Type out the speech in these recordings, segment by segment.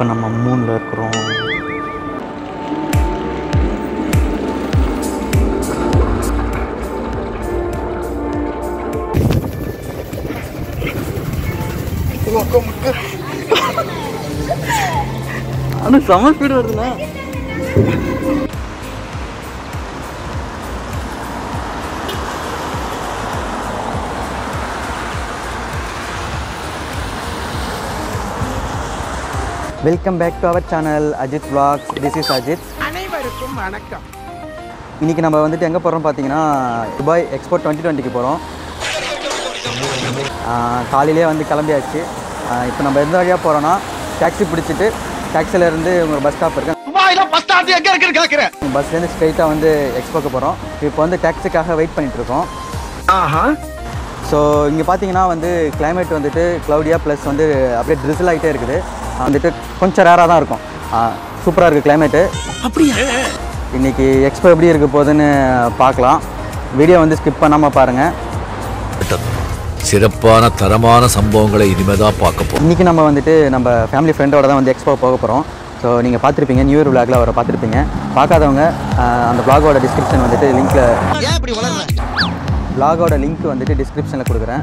இப்போ நம்ம மூணில் இருக்கிறோம். ஆனால் செம speed வருதுண்ணா. Welcome back to our channel Ajith vlogs. This is Ajith அனைவருக்கும் வணக்கம். இன்றைக்கி நம்ம வந்துட்டு எங்கே போகிறோம் பார்த்தீங்கன்னா துபாய் எக்ஸ்போர்ட் டுவெண்ட்டி டுவெண்ட்டிக்கு போகிறோம் காலையிலே வந்து கிளம்பியாச்சு. இப்போ நம்ம எந்த வழியாக போகிறோன்னா டாக்ஸி பிடிச்சிட்டு டாக்ஸிலேருந்து ஒரு பஸ் ஸ்டாப் இருக்கு. பஸ்லேருந்து ஸ்ட்ரைட்டாக வந்து எக்ஸ்போக்கு போகிறோம் இப்போ வந்து டாக்ஸிக்காக வெயிட் பண்ணிட்டு இருக்கோம். ஆஹா. ஸோ இங்கே பார்த்தீங்கன்னா வந்து climate வந்துட்டு க்ளவுடியாக ப்ளஸ் வந்து அப்படியே ட்ரிசில் ஆகிட்டே இருக்குது. வந்துட்டு கொஞ்சம் ரேராக தான் இருக்கும். சூப்பராக இருக்குது climate. அப்படியா? இன்றைக்கி எக்ஸ்போ எப்படி இருக்க போகுதுன்னு பார்க்கலாம். வீடியோ வந்து ஸ்கிப் பண்ணாமல் பாருங்கள் சிறப்பான தரமான சம்பவங்களை இனிமேதான் பார்க்க போறோம். இன்றைக்கி நம்ம வந்துட்டு நம்ம ஃபேமிலி ஃப்ரெண்டோட தான் வந்து எக்ஸ்போ போக போகிறோம் ஸோ நீங்கள் பார்த்துருப்பீங்க நியூ இயர் விளாகில் அவரை பார்த்துருப்பீங்க. பார்க்காதவங்க அந்த vlog-ஓட டிஸ்கிரிப்ஷன் வந்துட்டு லிங்க்கில் ஏன் இப்படி வளர்ற? Vlog-ஓட லிங்க் வந்துட்டு டிஸ்கிரிப்ஷனில் கொடுக்குறேன்.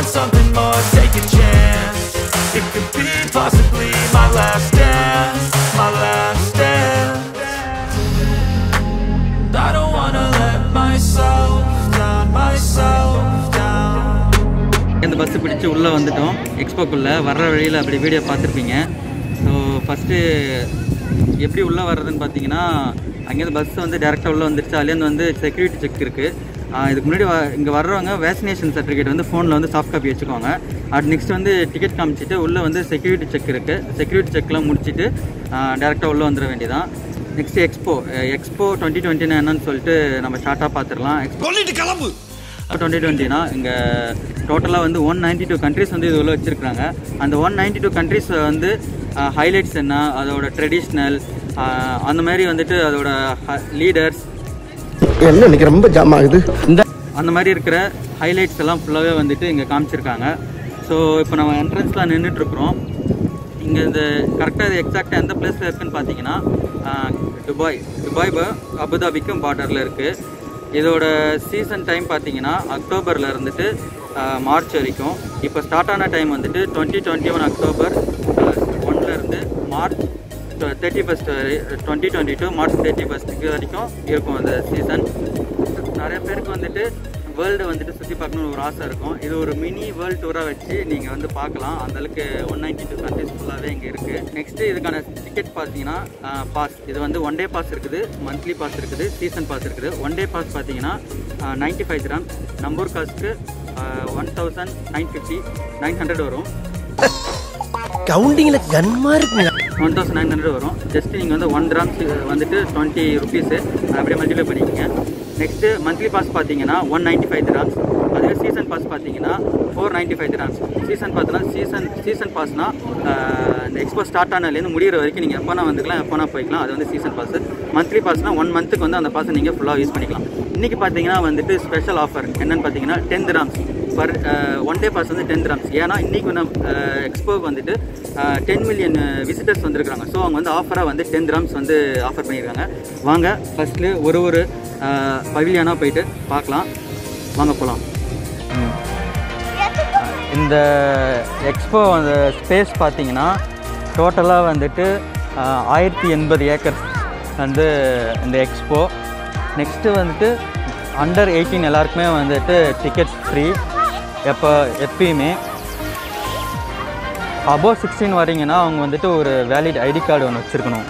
And want something more, take a chance. It could be possibly my last dance My last dance. I don't wanna let myself down, myself down. இந்த பஸ்ஸு பிடிச்சி உள்ளே வந்துட்டோம். எக்ஸ்போக்குள்ளே வர்ற வழியில் அப்படி வீடியோ பார்த்துருப்பீங்க. ஸோ ஃபஸ்ட்டு எப்படி உள்ளே வர்றதுன்னு பார்த்தீங்கன்னா அங்கேருந்து பஸ் வந்து டேரெக்டாக உள்ளே வந்துருச்சு. அதுலேருந்து வந்து செக்யூரிட்டி செக் இருக்குது இதுக்கு முன்னாடி இங்கே வர்றவங்க வேக்சினேஷன் சர்டிஃபிகேட் வந்து ஃபோனில் வந்து சாஃப்ட் காப்பி வச்சுக்கோங்க. அது நெக்ஸ்ட் வந்து டிக்கெட் காமிச்சிட்டு உள்ளே வந்து செக்யூரிட்டி செக் இருக்குது செக்யூரிட்டி செக்லாம் முடிச்சுட்டு டேரெக்டாக உள்ளே வந்துட வேண்டியதான் நெக்ஸ்ட் எக்ஸ்போ எக்ஸ்போ டுவெண்ட்டி டுவெண்ட்டினா என்னன்னு சொல்லிட்டு நம்ம ஷார்ட்டாக பார்த்துடலாம் எக்ஸ்போ கிளம்பு. டுவெண்ட்டி டுவெண்ட்டினா இங்கே டோட்டலாக வந்து ஒன் நைன்டி டூ கண்ட்ரிஸ் வந்து இது உள்ள வச்சுருக்காங்க அந்த ஒன் நைன்டி டூ கண்ட்ரிஸ் வந்து ஹைலைட்ஸ் என்ன அதோட ட்ரெடிஷ்னல் அந்த மாதிரி வந்துட்டு அதோட லீடர்ஸ் என்ன இன்னைக்கு ரொம்ப ஜாம் ஆகுது? இந்த அந்த மாதிரி இருக்கிற ஹைலைட்ஸ் எல்லாம் ஃபுல்லாகவே வந்துட்டு இங்கே காமிச்சிருக்காங்க. ஸோ இப்போ நம்ம என்ட்ரன்ஸில் நின்றுட்டுருக்குறோம் இங்கே இந்த கரெக்டாக இது எக்ஸாக்டாக எந்த பிளேஸில் இருக்குன்னு பார்த்தீங்கன்னா துபாய் துபாய் ப- அபுதாபிக்கும் பார்டரில் இருக்குது இதோட சீசன் டைம் பார்த்தீங்கன்னா அக்டோபரில் இருந்துட்டு மார்ச் வரைக்கும். இப்போ ஸ்டார்ட் ஆன டைம் வந்துட்டு டுவெண்ட்டி டுவெண்ட்டி ஒன் அக்டோபர் ஒன்லேருந்து March thirty first twenty twenty two March thirty ஃபஸ்ட்டுக்கு வரைக்கும் இருக்கும் அந்த சீசன் நிறைய பேருக்கு வந்துட்டு வேர்ல்டு வந்துட்டு சுற்றி பார்க்கணும்னு ஒரு ஆசை இருக்கும். இது ஒரு மினி வேர்ல்டு டூராக வச்சு நீங்கள் வந்து பார்க்கலாம். அந்தளவுக்கு ஒன் நைன்டி டூ கண்ட்ரிஸ் ஃபுல்லாகவே இங்கே இருக்குது நெக்ஸ்ட்டு இதுக்கான டிக்கெட் பார்த்தீங்கன்னா பாஸ் இது வந்து ஒன் டே பாஸ் இருக்குது. மந்த்லி பாஸ் இருக்குது. சீசன் பாஸ் இருக்குது. ஒன் டே பாஸ் பார்த்தீங்கன்னா ninety five dirham number cost one thousand nine fifty nine hundred வரும். கவுண்டிங்கில் கன்மா இருக்குங்க. ஒன் தௌசண்ட் நைன் ஹண்ட்ரட் வரும். ஜஸ்ட் நீங்கள் வந்து ஒன் கிராம்ஸ் வந்துட்டு டுவெண்ட்டி ருபீஸு அப்படியே மல்டிப்ளை பண்ணிக்கோங்க. நெக்ஸ்ட்டு மந்த்லி பாஸ் பார்த்தீங்கன்னா ஒன் நைன்ட்டி ஃபைவ் கிராம்ஸ் அதுவே சீசன் பாஸ் பார்த்தீங்கன்னா four ninety five dirhams season பார்த்தீங்கன்னா சீசன் சீசன் பாஸ்னால் இந்த எக்ஸ்போ ஸ்டார்ட் ஆனதுலேருந்து முடிகிற வரைக்கும் நீங்கள் எப்போனா வந்துக்கலாம் எப்போனா போய்க்கலாம். அது வந்து சீசன் பாஸ் மந்த்லி பாஸ்னால் ஒன் மந்த்துக்கு வந்து அந்த பாஸை நீங்கள் ஃபுல்லாக யூஸ் பண்ணிக்கலாம். இன்றைக்கி பார்த்தீங்கன்னா வந்துட்டு ஸ்பெஷல் ஆஃபர் என்னென்னு பார்த்தீங்கன்னா ten dirhams per one day pass வந்து டென் கிராம்ஸ் ஏன்னா இன்றைக்கி நம்ம எக்ஸ்போக்கு வந்துட்டு டென் மில்லியன் விசிட்டர்ஸ் வந்துருக்காங்க ஸோ அவங்க வந்து ஆஃபராக வந்து டென் கிராம்ஸ் வந்து ஆஃபர் பண்ணியிருக்காங்க. வாங்க ஃபஸ்ட்டு ஒரு ஒரு பவிலியனாக போயிட்டு பார்க்கலாம். வாங்க போகலாம் இந்த எக்ஸ்போ அந்த ஸ்பேஸ் பார்த்தீங்கன்னா டோட்டலாக வந்துட்டு ஆயிரத்தி எண்பது ஏக்கர்ஸ் வந்து இந்த எக்ஸ்போ நெக்ஸ்ட்டு வந்துட்டு அண்டர் எயிட்டீன் எல்லாருக்குமே வந்துட்டு டிக்கெட் ஃப்ரீ எப்போ எப்பயுமே அபோவ் சிக்ஸ்டீன் வரீங்கன்னா அவங்க வந்துட்டு ஒரு வேலிட் ஐடி கார்டு ஒன்று வச்சுருக்கணும்.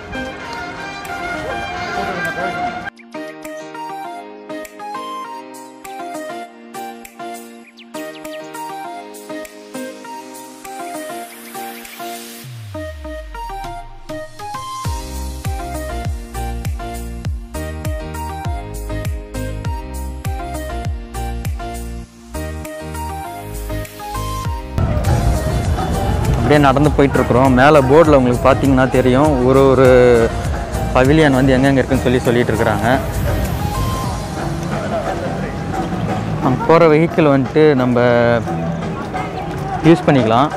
அப்படியே நடந்து போயிட்டுருக்குறோம். மேலே போர்டில் உங்களுக்கு பார்த்தீங்கன்னா தெரியும். ஒரு ஒரு பவிலியன் வந்து எங்கெங்கே இருக்குன்னு சொல்லி சொல்லிட்டு இருக்கிறாங்க அங்கே போகிற வெஹிக்கிள் வந்துட்டு நம்ம யூஸ் பண்ணிக்கலாம்.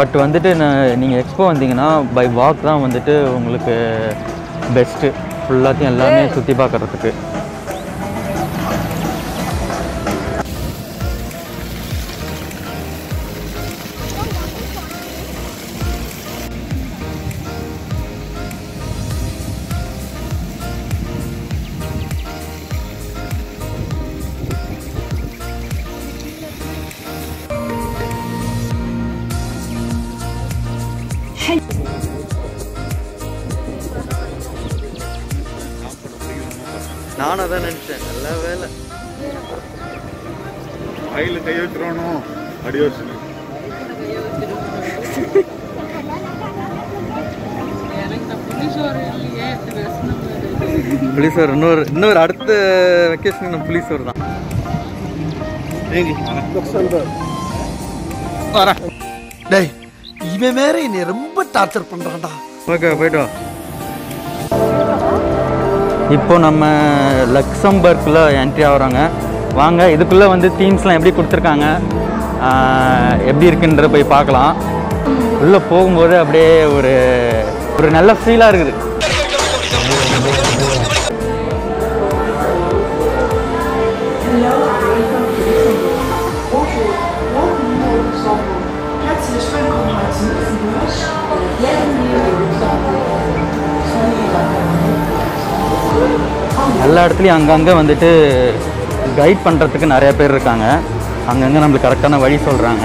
பட் வந்துட்டு நீங்கள் எக்ஸ்போ வந்தீங்கன்னா பை வாக் தான் வந்துட்டு உங்களுக்கு பெஸ்ட்டு ஃபுல்லாத்தையும் எல்லாமே சுற்றி பார்க்குறதுக்கு. நானும் அதான் நினச்சேன். நல்ல வேலை. கையில் கை வச்சிடணும் அடி வச்சு புலிசோர் இன்னொரு இன்னொரு அடுத்த வெக்கேஷன் நம்ம புலிசோர் தான். வரேன். டேய் இவன் வேற என்னை ரொம்ப டார்ச்சர் பண்றான்டா. ஓகே போயிட்டு இப்போ நம்ம லக்சம்பர்க்கில் என்ட்ரி ஆகிறாங்க. வாங்க இதுக்குள்ளே வந்து தீம்ஸ்லாம் எப்படி கொடுத்துருக்காங்க? எப்படி இருக்குன்ற போய் பார்க்கலாம். உள்ளே போகும்போது அப்படியே ஒரு ஒரு நல்ல ஃபீலாக இருக்குது. எல்லா இடத்துலையும் அங்கங்கே வந்துட்டு கைட் பண்ணுறதுக்கு நிறைய பேர் இருக்காங்க. அங்கங்கே நம்மளுக்கு கரெக்டான வழி சொல்கிறாங்க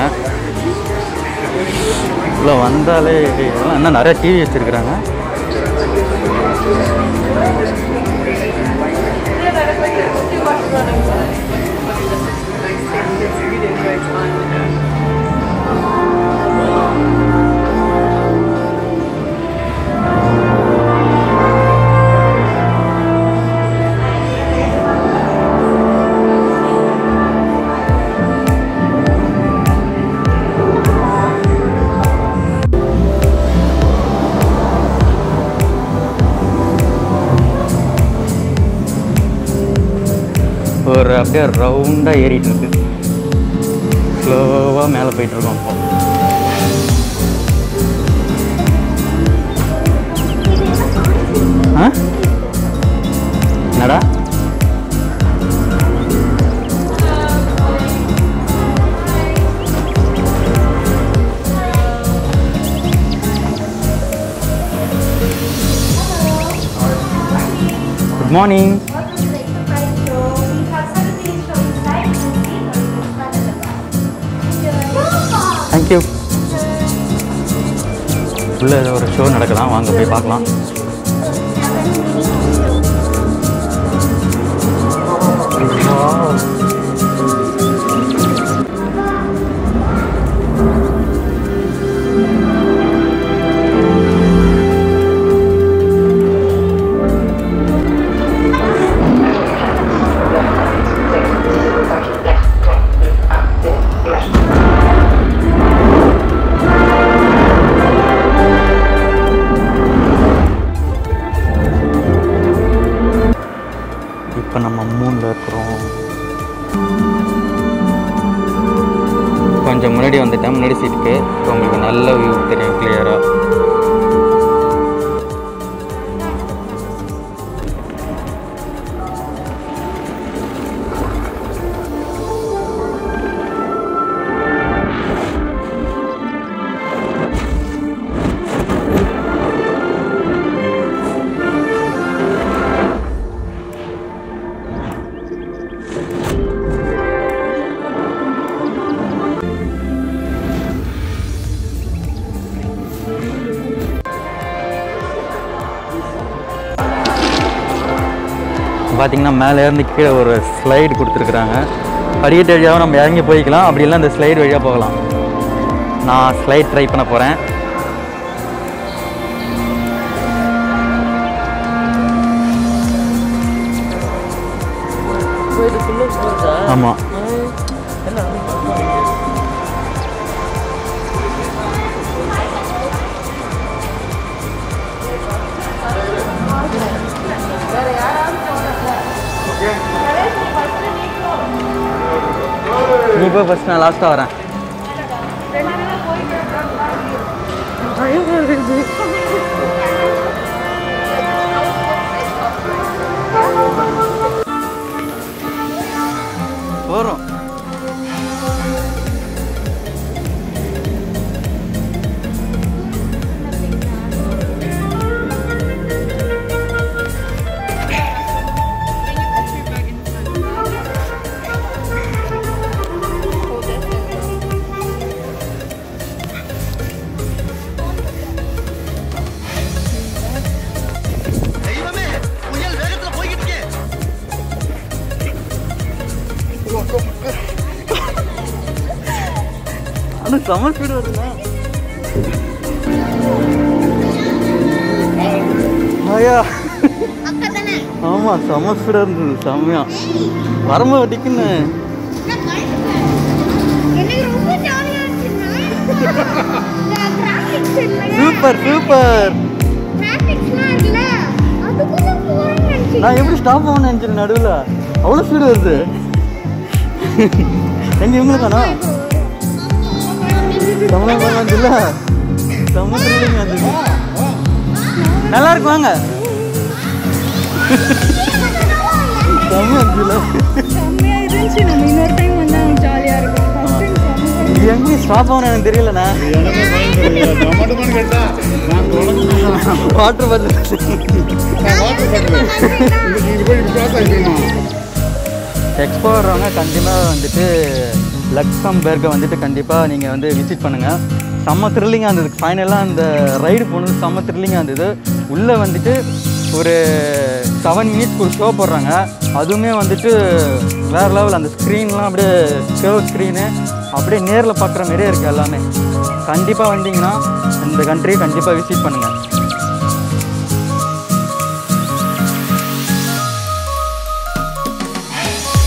இவ்வளோ வந்தாலே இதெல்லாம் இன்னும் நிறைய டிவி வச்சுருக்குறாங்க. அப்படியே ரவுண்டாக ஏறிட்டு இருக்கு ஸ்லோவாக மேலே போயிட்டு இருக்கோம் இப்போ ஆ என்னடா குட் மார்னிங் உள்ள ஒரு ஷோ நடக்கலாம் வாங்க போய் பார்க்கலாம். கொஞ்சம் முன்னாடி வந்துட்டேன். முன்னாடி சீட்டுக்கு இப்போ உங்களுக்கு நல்ல வியூ தெரியும் கிளியராக பார்த்தீங்கன்னா மேலே இருந்து கீழே ஒரு ஸ்லைடு கொடுத்துருக்குறாங்க. படிக்கட்டு வழியாக நம்ம இறங்கி போய்க்கலாம். அப்படி இல்லை அந்த ஸ்லைடு வழியாக போகலாம். நான் ஸ்லைட் ட்ரை பண்ண போகிறேன் ஆமாம் நீ போய் ஃபஸ்ட் நான் லாஸ்ட்டாக வரேன். செம ஸ்பீடு வருதுண்ணா ஐயா ஆமாம் செம ஸ்பீடாக இருந்தது செம்மையா. வரும்போது டிக்குன்னு எனக்கு ரொம்ப ஜாலியா இருந்துச்சு சூப்பர் சூப்பர் நான் எப்படி ஸ்டாப் ஆகணும்னு நினச்சேன் நடுவில்? அவ்வளோ ஸ்பீடு வருது. எங்க இவங்களுக்கானா? தமிழ் வந்துல தமிழ் வந்து நல்லா இருக்கு வாங்க. தமிழ் வந்துல செம்மையா இருந்துச்சு. நம்ம இன்னொரு டைம் வந்தா ஜாலியா இருக்கும். எங்க ஸ்டாப் ஆகணும் எனக்கு தெரியலண்ணா. வாட்டர் பாட்டில் எக்ஸ்போ வர்றவங்க கண்டிப்பாக வந்துட்டு லக்ஸம்பர்கை வந்துட்டு கண்டிப்பாக நீங்கள் வந்து விசிட் பண்ணுங்கள் செம்ம த்ரில்லிங்காக இருந்தது. ஃபைனலாக அந்த ரைடு போனது செம்ம த்ரில்லிங்காக இருந்தது. உள்ளே வந்துட்டு ஒரு செவன் மினிட்ஸ்க்கு ஒரு ஷோ போடுறாங்க. அதுவுமே வந்துட்டு வேறு லெவல் அந்த ஸ்க்ரீன்லாம் அப்படியே கேவ் ஸ்க்ரீனு அப்படியே நேரில் பார்க்குற மாதிரியே இருக்குது எல்லாமே. கண்டிப்பாக வந்தீங்கன்னா இந்த கண்ட்ரியை கண்டிப்பாக விசிட் பண்ணுங்கள்